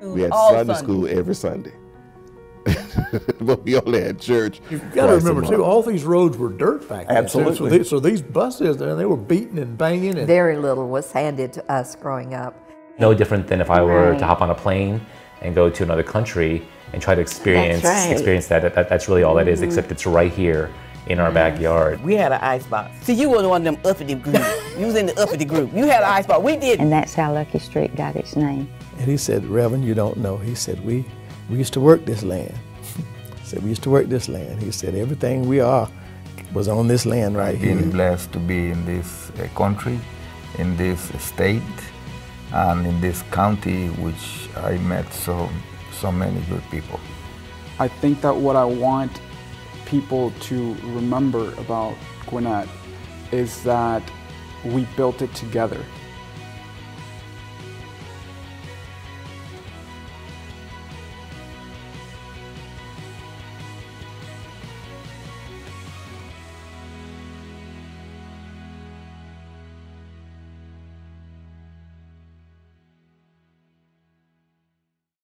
Mm-hmm. We had All Sunday Sunday. school every Sunday. but we only had church. You've got to remember too, all these roads were dirt back then. too. So, Absolutely. the- so these buses, they they were beating and banging and Very little was handed to us growing up. No different than if I were Right. to hop on a plane and go to another country and try to experience right. Mm-hmm. experience that. That- That's really all that is, mm-hmm. except it's right here in our mm-hmm. backyard. We had an ice box. See, you were one of them uppity group. you was in the uppity group. You had an ice box. We did. And that's how Lucky Street got its name. And he said, Reverend, you don't know. He said, we, we used to work this land. he said, we used to work this land. He said, everything we are was on this land right here. been blessed to be in this uh, country, in this state, and in this county, which I met so so many good people. I think that what I want people to remember about Gwinnett is that we built it together.